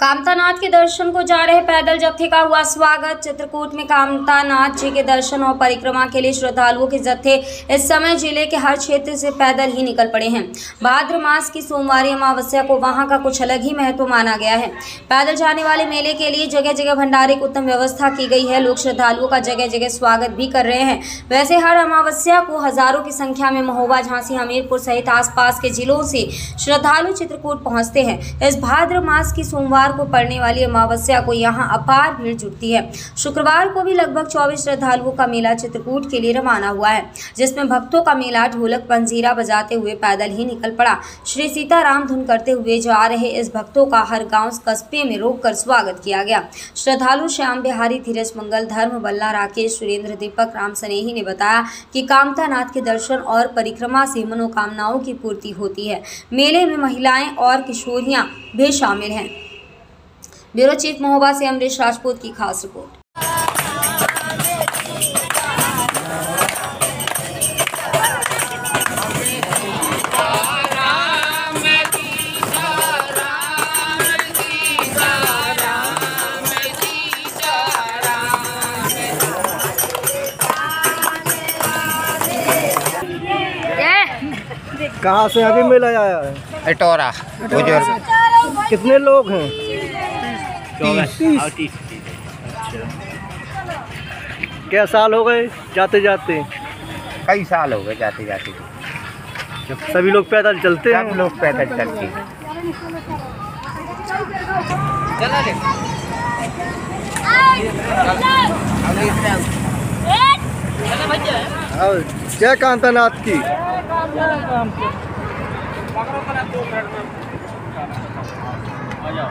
कामतानाथ के दर्शन को जा रहे पैदल जत्थे का हुआ स्वागत। चित्रकूट में कामतानाथ जी के दर्शन और परिक्रमा के लिए श्रद्धालुओं के जत्थे इस समय ज़िले के हर क्षेत्र से पैदल ही निकल पड़े हैं। भाद्र मास की सोमवारी अमावस्या को वहाँ का कुछ अलग ही महत्व माना गया है। पैदल जाने वाले मेले के लिए जगह जगह भंडारे की उत्तम व्यवस्था की गई है। लोग श्रद्धालुओं का जगह जगह स्वागत भी कर रहे हैं। वैसे हर अमावस्या को हज़ारों की संख्या में महोबा, झांसी, हमीरपुर सहित आसपास के जिलों से श्रद्धालु चित्रकूट पहुँचते हैं। इस भाद्र मास की सोमवार को पड़ने वाली अमावस्या को यहाँ अपार भीड़ जुटती है। शुक्रवार को भी लगभग 24 श्रद्धालुओं का मेला चित्रकूट के लिए रवाना हुआ है, जिसमें भक्तों का मेला ढोलक पंजीरा बजाते हुए पैदल ही निकल पड़ा। श्री सीताराम धुन करते हुए जा रहे इस भक्तों का हर गाँव कस्बे में रोककर स्वागत किया गया। श्रद्धालु श्याम बिहारी, धीरज मंगल, धर्म बल्ला, राकेश, सुरेंद्र, दीपक, राम सनेही ने बताया कि कामतानाथ के दर्शन और परिक्रमा से मनोकामनाओं की पूर्ति होती है। मेले में महिलाएँ और किशोरियाँ भी शामिल हैं। ब्यूरो चीफ महोबा से अमरीश राजपूत की खास रिपोर्ट। कहाँ से अभी मेला आया है एटोरा। बुज़ुर्ग। कितने लोग हैं? तीस क्या साल हो गए जाते जाते? कई साल हो गए जाते जाते। सभी लोग पैदल चलते हैं। लोग पैदल चलते हैं। जय कांतानाथ की। आ जाओ